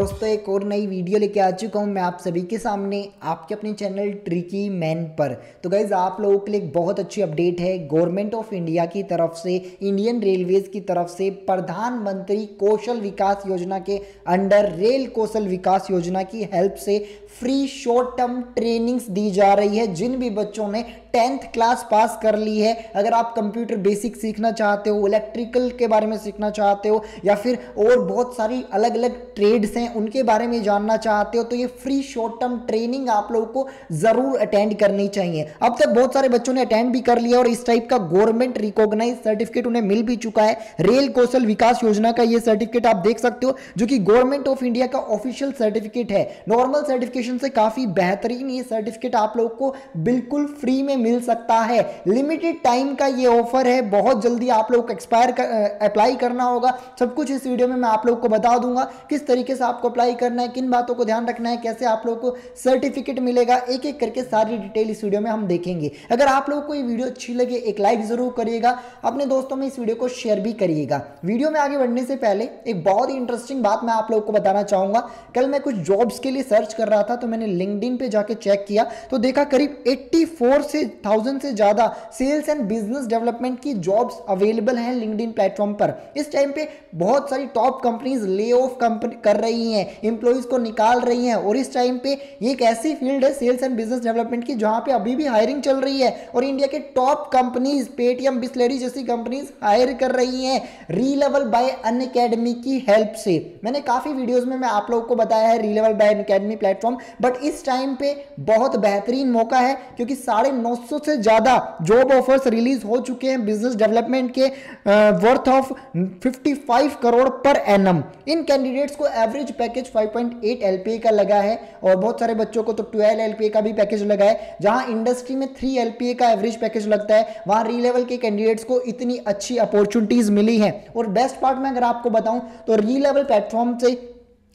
दोस्तों, एक और नई वीडियो लेके आ चुका हूँ मैं आप सभी के सामने, आपके अपने चैनल ट्रिकी मैन पर। तो गाइज़ आप लोगों के लिए बहुत अच्छी अपडेट है, गवर्नमेंट ऑफ़ इंडिया की तरफ़ से, इंडियन रेलवेज की तरफ़ से प्रधानमंत्री कौशल विकास योजना के अंडर रेल कौशल विकास योजना की हेल्प से फ्री शॉर्ट टर्म ट्रेनिंग्स दी जा रही है, जिन भी बच्चों ने टेंथ क्लास पास कर ली है। अगर आप कंप्यूटर बेसिक सीखना चाहते हो इलेक्ट्रिकल के बारे में सीखना चाहते हो, या फिर और बहुत सारी अलग अलग ट्रेड्स हैं, उनके बारे में जानना चाहते हो तो ये फ्री शॉर्ट टर्म ट्रेनिंग आप लोगों को ज़रूर अटेंड करनी चाहिए। अब तक बहुत सारे बच्चों ने अटेंड भी कर लिया और इस टाइप का गवर्नमेंट रिकॉग्नाइज सर्टिफिकेट उन्हें मिल भी चुका है। रेल कौशल विकास योजना का ये सर्टिफिकेट आप देख सकते हो, जो कि गवर्नमेंट ऑफ़ इंडिया का ऑफिशियल सर्टिफिकेट है। नॉर्मल सर्टिफिकेशन से काफ़ी बेहतरीन ये सर्टिफिकेट आप लोग को बिल्कुल फ्री में मिल सकता है। लिमिटेड टाइम का ये ऑफ़र है। बहुत जल्दी आप लोग को एक्सपायर अप्लाई करना होगा। सब कुछ इस वीडियो में मैं आप लोग को बता दूँगा किस तरीके से आपको अप्लाई करना है, किन बातों को ध्यान रखना है, कैसे आप लोग को सर्टिफिकेट मिलेगा एक एक करके सारी डिटेल इस वीडियो में हम देखेंगे। अगर आप लोग को ये वीडियो अच्छी लगे, एक लाइक ज़रूर करिएगा। अपने दोस्तों में इस वीडियो को शेयर भी करिएगा। वीडियो में आगे बढ़ने से पहले एक बहुत ही इंटरेस्टिंग बात मैं आप लोग को बताना चाहूँगा। कल मैं कुछ जॉब्स के लिए सर्च कर रहा था तो मैंने लिंकड पे जाके चेक किया तो देखा करीब 84 से थाउज़ेंड से ज़्यादा सेल्स एंड बिज़नेस डेवलपमेंट की जॉब्स अवेलेबल हैं लिंक्डइन प्लेटफॉर्म पर। इस टाइम पे बहुत सारी टॉप कंपनीज़ ले ऑफ़ कर रही हैं एम्प्लॉयज़ को निकाल रही हैं और इस टाइम पे एक ऐसी फ़ील्ड है सेल्स एंड बिज़नेस डेवलपमेंट की जहाँ पे अभी भी हायरिंग चल रही है और इंडिया के टॉप कंपनीज़ पेटीएम बिस्लेरी जैसी कंपनीज़ हायर कर रही हैं Relevel by Unacademy की हेल्प से। मैंने काफ़ी वीडियोस में मैं आप लोगों को बताया है Relevel by Unacademy platform but इस टाइम पे बहुत बेहतरीन मौका है क्योंकि साढ़े नौ से ज़्यादा जॉब ऑफर्स रिलीज़ हो चुके हैं बिज़नेस डेवलपमेंट के वर्थ ऑफ़ 55 करोड़ पर एनम इन कैंडिडेट्स को एवरेज पैकेज 5.8 एलपीए का लगा है और बहुत सारे बच्चों को तो 12 एलपीए का भी पैकेज लगा है। जहाँ इंडस्ट्री में 3 एलपीए का एवरेज पैकेज लगता है, वहाँ री लेवल के कैंडिडेट्स को इतनी अच्छी अपॉर्चुनिटीज़ मिली है। और बेस्ट पार्ट में अगर आपको बताऊँ तो री लेवल प्लेटफॉर्म से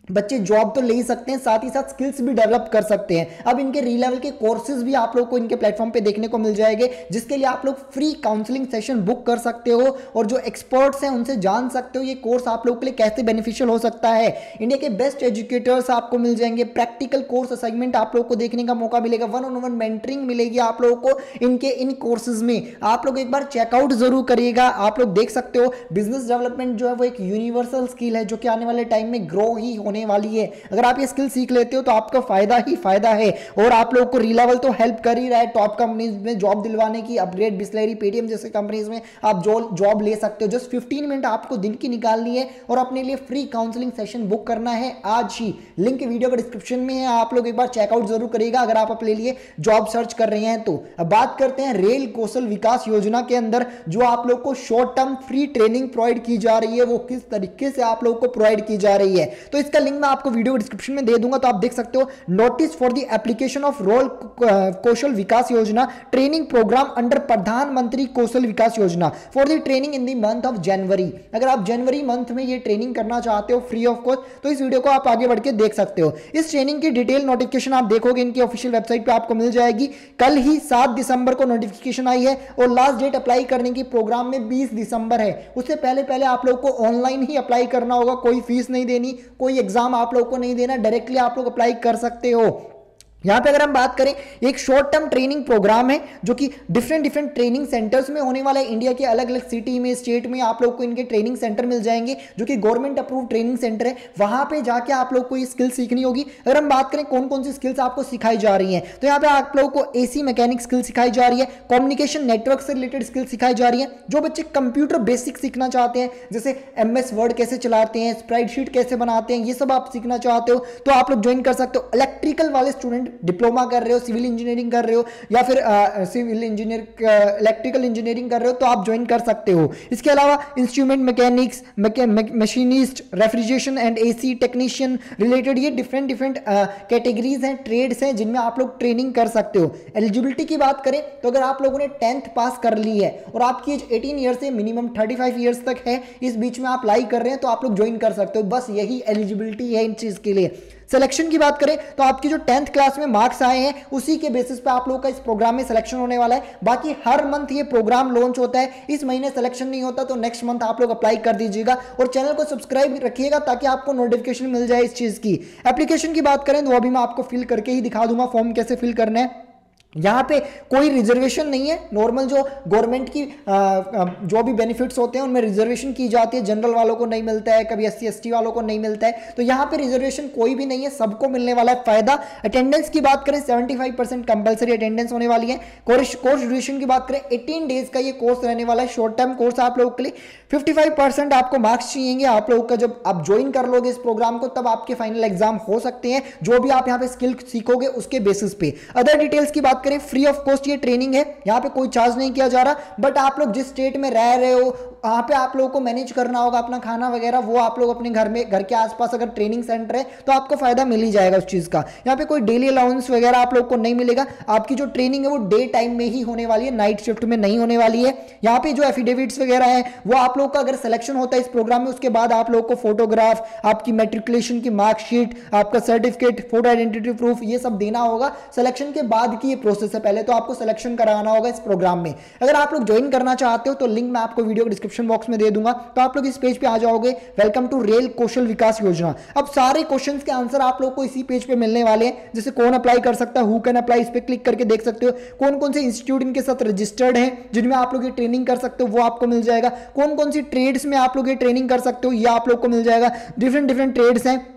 बच्चे जॉब तो ले ही सकते हैं, साथ ही साथ स्किल्स भी डेवलप कर सकते हैं। अब इनके री लेवल के कोर्सेज भी आप लोग को इनके प्लेटफॉर्म पे देखने को मिल जाएँगे, जिसके लिए आप लोग फ्री काउंसलिंग सेशन बुक कर सकते हो, और जो एक्सपर्ट्स हैं उनसे जान सकते हो ये कोर्स आप लोग के लिए कैसे बेनिफिशियल हो सकता है। इंडिया के बेस्ट एजुकेटर्स आपको मिल जाएँगे प्रैक्टिकल कोर्स असाइनमेंट आप लोग को देखने का मौका मिलेगा वन ऑन वन मेंटरिंग मिलेगी आप लोगों को इनके इन कोर्सेज में। आप लोग एक बार चेकआउट ज़रूर करिएगा, आप लोग देख सकते हो। बिज़नेस डेवलपमेंट जो है वो एक यूनिवर्सल स्किल है, जो कि आने वाले टाइम में ग्रो ही होने होने वाली है। अगर आप ये स्किल सीख लेते हो तो आपका फ़ायदा ही फ़ायदा है। और आप लोग को रीलेवल तो हेल्प कर ही रहा है। टॉप कंपनीज़ में जॉब दिलवाने की अपग्रेड बिस्लरी पेटीएम जैसे कंपनीज़ में आप जो जॉब ले सकते हो। जस्ट फिफ्टीन मिनट आपको दिन की निकालनी है और अपने लिए फ्री काउंसलिंग सेशन बुक करना है आज ही। लिंक वीडियो का डिस्क्रिप्शन में है। आप लोग एक बार चेकआउट ज़रूर करिएगा अगर आप अपने लिए जॉब सर्च कर रहे हैं तो। बात करते हैं रेल कौशल विकास योजना के अंदर जो आप लोग को short term free training provide की जा रही है। वो किस तरीके से आप लोग को प्रोवाइड की जा रही है। तो इसका लिंक मैं आपको वीडियो डिस्क्रिप्शन में दे दूँगा तो आप देख सकते हो। Notice for the application of Rail Kaushal Vikas Yojana training program under Pradhan Mantri Kaushal Vikas Yojana for the training in the month of January अगर आप जनवरी मंथ में ये ट्रेनिंग करना चाहते हो फ्री ऑफ़ कॉस्ट तो इस वीडियो को आप आगे बढ़ के देख सकते हो। इस ट्रेनिंग की डिटेल नोटिफिकेशन आप देखोगे, इनकी ऑफिशियल वेबसाइट पे आपको मिल जाएगी। कल ही सात दिसंबर को नोटिफिकेशन आई है और लास्ट डेट अप्लाई करने की प्रोग्राम में बीस दिसंबर है। उससे पहले पहले आप लोग को ऑनलाइन ही अप्लाई करना होगा, कोई फ़ीस नहीं देनी, कोई एग्ज़ाम आप लोग को नहीं देना डायरेक्टली आप लोग अप्लाई कर सकते हो। यहाँ पे अगर हम बात करें, एक शॉर्ट टर्म ट्रेनिंग प्रोग्राम है, जो कि डिफरेंट डिफरेंट ट्रेनिंग सेंटर्स में होने वाला है। इंडिया के अलग अलग सिटी में स्टेट में आप लोग को इनके ट्रेनिंग सेंटर मिल जाएँगे, जो कि गवर्नमेंट अप्रूव ट्रेनिंग सेंटर है। वहाँ पे जाके आप लोग को ये स्किल सीखनी होगी। अगर हम बात करें कौन कौन सी स्किल्स आपको सिखाई जा रही है तो यहाँ पे आप लोग को एसी मैकेनिक स्किल सिखाई जा रही है कम्युनिकेशन नेटवर्क से रिलेटेड स्किल सिखाई जा रही है, जो बच्चे कंप्यूटर बेसिक सीखना चाहते हैं, जैसे एमएस वर्ड कैसे चलाते हैं स्प्राइड कैसे बनाते हैं, ये सब आप सीखना चाहते हो तो आप लोग ज्वाइन कर सकते हो। इलेक्ट्रिकल वाले स्टूडेंट डिप्लोमा कर रहे हो, सिविल इंजीनियरिंग कर रहे हो, या फिर सिविल इंजीनियर इलेक्ट्रिकल इंजीनियरिंग कर रहे हो तो आप ज्वाइन कर सकते हो। इसके अलावा instrument mechanics machinist refrigeration and AC technician related ये डिफरेंट डिफरेंट कैटेगरीज हैं ट्रेड्स हैं, जिनमें आप लोग ट्रेनिंग कर सकते हो। एलिजिबिलिटी की बात करें तो अगर आप लोगों ने टेंथ पास कर ली है और आपकी एज एटीन ईयर से मिनिमम थर्टी फाइव ईयर्स तक है, इस बीच में आप अप्लाई कर रहे हैं तो आप लोग ज्वाइन कर सकते हो। बस यही एलिजिबिलिटी है इन चीज़ के लिए। सिलेक्शन की बात करें तो आपकी जो टेंथ क्लास में मार्क्स आए हैं, उसी के बेसिस पे आप लोगों का इस प्रोग्राम में सिलेक्शन होने वाला है। बाकी हर मंथ ये प्रोग्राम लॉन्च होता है। इस महीने सिलेक्शन नहीं होता तो नेक्स्ट मंथ आप लोग अप्लाई कर दीजिएगा और चैनल को सब्सक्राइब रखिएगा ताकि आपको नोटिफिकेशन मिल जाए इस चीज़ की। एप्लीकेशन की बात करें तो अभी मैं आपको फिल करके ही दिखा दूँगा फॉर्म कैसे फिल करना है। यहाँ पे कोई रिजर्वेशन नहीं है। नॉर्मल जो गवर्नमेंट की आ, जो भी बेनिफिट्स होते हैं उनमें रिजर्वेशन की जाती है। जनरल वालों को नहीं मिलता है कभी एस सी वालों को नहीं मिलता है। तो यहाँ पे रिजर्वेशन कोई भी नहीं है सबको मिलने वाला है। फ़ायदा अटेंडेंस की बात करें 75 परसेंट कंपल्सरी अटेंडेंस होने वाली है। कोर्स कोर्स ड्यूरेशन की बात करें 18 डेज़ का ये कोर्स रहने वाला है। शॉर्ट टर्म कोर्स आप लोगों के लिए 55 परसेंट आपको मार्क्स चाहिए आप लोगों का जब आप ज्वाइन कर लोगे इस प्रोग्राम को तब आपके फाइनल एग्ज़ाम हो सकते हैं। जो भी आप यहाँ पे स्किल सीखोगे उसके बेसिस पे। अदर डिटेल्स की बात करें फ्री ऑफ़ कॉस्ट ये ट्रेनिंग है, यहाँ पे कोई चार्ज नहीं किया जा रहा बट आप लोग जिस स्टेट में रह रहे हो वहाँ पे आप लोगों को मैनेज करना होगा, अपना खाना वगैरह, वो आप लोग अपने घर में, घर के आसपास अगर ट्रेनिंग सेंटर है तो आपको फ़ायदा मिल ही जाएगा उस चीज़ का। यहाँ पे कोई डेली अलाउंस वगैरह आप लोग को नहीं मिलेगा। आपकी जो ट्रेनिंग है, वो डे टाइम में ही होने वाली है नाइट शिफ्ट में नहीं होने वाली है। यहाँ पे जो एफिडेविट्स वगैरह है, वो आप लोग का अगर सिलेक्शन होता है इस प्रोग्राम में, उसके बाद आप लोग को फोटोग्राफ आपकी मेट्रिकुलेशन की मार्कशीट आपका सर्टिफिकेट फ़ोटो आइडेंटिटी प्रूफ ये सब देना होगा। सिलेक्शन के बाद की ये प्रोसेस है। पहले तो आपको सिलेक्शन कराना होगा इस प्रोग्राम में। अगर आप लोग ज्वाइन करना चाहते हो तो लिंक मैं आपको वीडियो डिस्क्रिप्शन बॉक्स में दे दूँगा। तो आप लोग इस पेज पे आ जाओगे। Welcome to rail Kaushal Vikas Yojana अब सारे क्वेश्चंस के आंसर आप लोग को इसी पेज पे मिलने वाले हैं, जैसे कौन अप्लाई कर सकता है हु कैन अप्लाई इस पर क्लिक करके देख सकते हो। कौन कौन से इंस्टीट्यूट इनके साथ रजिस्टर्ड है, जिनमें आप लोग ये ट्रेनिंग कर सकते हो, वो आपको मिल जाएगा। कौन कौन सी ट्रेड्स में आप लोग ये ट्रेनिंग कर सकते हो यह आप लोग को मिल जाएगा। डिफरेंट डिफरेंट ट्रेड्स हैं।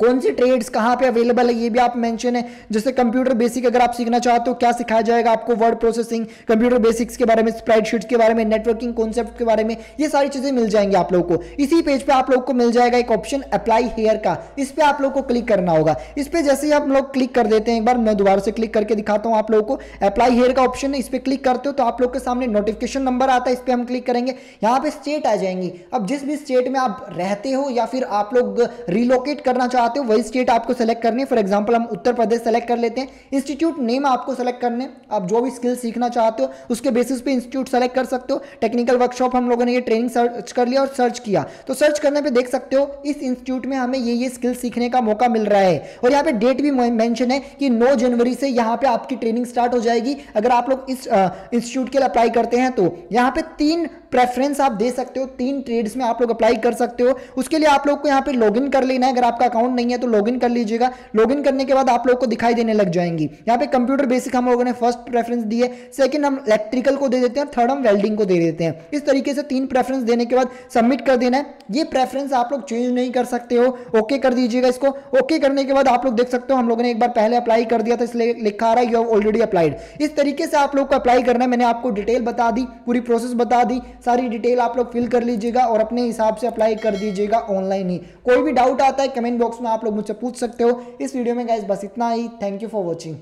कौन सी ट्रेड्स कहाँ पे अवेलेबल है, ये भी आप मेंशन है। जैसे कंप्यूटर बेसिक अगर आप सीखना चाहते हो क्या सिखाया जाएगा आपको? वर्ड प्रोसेसिंग कंप्यूटर बेसिक्स के बारे में स्प्रेडशीट्स के बारे में नेटवर्किंग कॉन्सेप्ट के बारे में, ये सारी चीज़ें मिल जाएँगी आप लोग को। इसी पेज पे आप लोग को मिल जाएगा एक ऑप्शन अप्लाई हेयर का। इस पर आप लोग को क्लिक करना होगा। इस पर जैसे ही आप लोग क्लिक कर देते हैं, एक बार मैं दोबारा से क्लिक करके दिखाता हूँ आप लोग को। अप्लाई हेयर का ऑप्शन है, इस पर क्लिक करते हो तो आप लोग के सामने नोटिफिकेशन नंबर आता है, इस पर हम क्लिक करेंगे। यहाँ पे स्टेट आ जाएँगी। अब जिस भी स्टेट में आप रहते हो या फिर आप लोग रिलोकेट करना चाहते हो, वही स्टेट आपको सेलेक्ट करनी है। फॉर एग्ज़ाम्पल हम उत्तर प्रदेश सेलेक्ट कर लेते हैं। इंस्टीट्यूट नेम आपको सेलेक्ट करने आप जो भी स्किल सीखना चाहते हो, उसके बेसिस पे इंस्टीट्यूट सेलेक्ट कर सकते हो। टेक्निकल वर्कशॉप हम लोगों ने ये ट्रेनिंग सर्च कर लिया और सर्च किया। तो सर्च करने पे देख सकते हो, इस इंस्टीट्यूट में हमें ये ये स्किल सीखने का मौका मिल रहा है। और यहाँ पे डेट भी मेंशन है कि 9 जनवरी से यहाँ पे आपकी ट्रेनिंग स्टार्ट हो जाएगी। अगर आप लोग इस इंस्टीट्यूट के लिए अप्लाई करते हैं तो यहाँ पे तीन प्रेफरेंस आप दे सकते हो, तीन ट्रेड्स में आप लोग अप्लाई कर सकते हो। उसके लिए आप लोग को यहाँ पे लॉगिन कर लेना है। अगर आपका अकाउंट नहीं है तो लॉगिन कर लीजिएगा। लॉगिन करने के बाद आप लोग को दिखाई देने लग जाएँगी। यहाँ पे कंप्यूटर बेसिक हम लोगों ने फ़र्स्ट प्रेफरेंस दी है। सेकंड हम इलेक्ट्रिकल को दे देते हैं। थर्ड हम वेल्डिंग को दे देते हैं। इस तरीके से तीन प्रेफरेंस देने के बाद सबमिट कर देना है। ये प्रेफरेंस आप लोग चेंज नहीं कर सकते हो। ओके कर दीजिएगा इसको। ओके करने के बाद आप लोग देख सकते हो हम लोगों ने एक बार पहले अप्लाई कर दिया था, इसलिए लिखा रहा है यू हैव ऑलरेडी अप्लाइड इस तरीके से आप लोग को अप्लाई करना है। मैंने आपको डिटेल बता दी, पूरी प्रोसेस बता दी। सारी डिटेल आप लोग फिल कर लीजिएगा और अपने हिसाब से अप्लाई कर दीजिएगा ऑनलाइन ही। कोई भी डाउट आता है, कमेंट बॉक्स में आप लोग मुझसे पूछ सकते हो। इस वीडियो में गाइज़ बस इतना ही। Thank you for watching